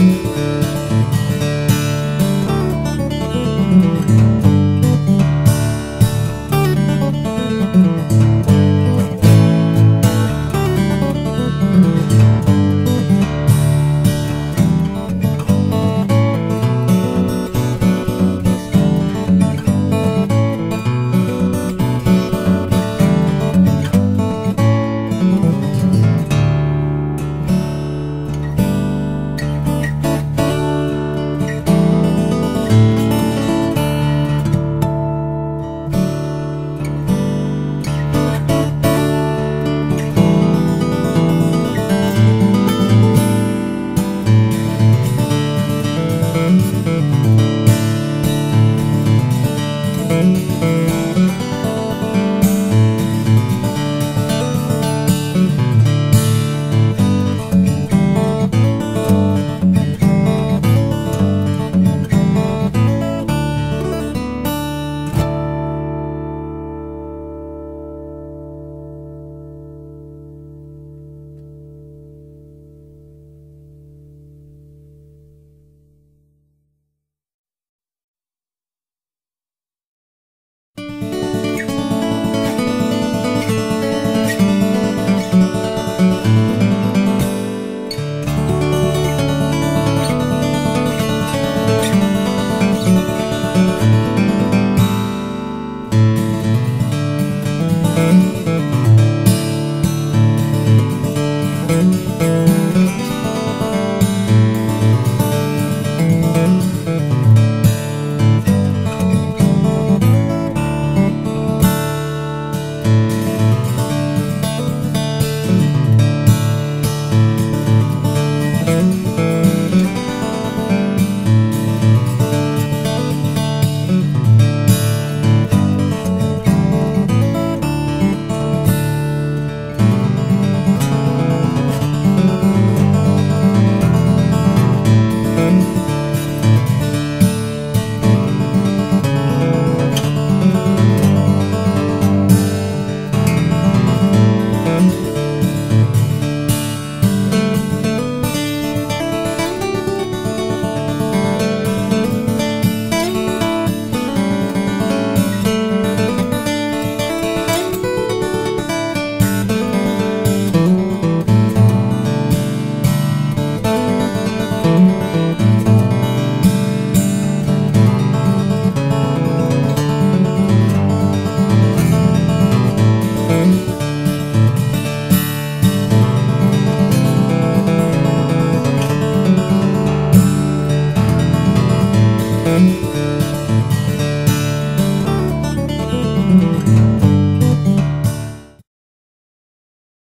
Bye. time.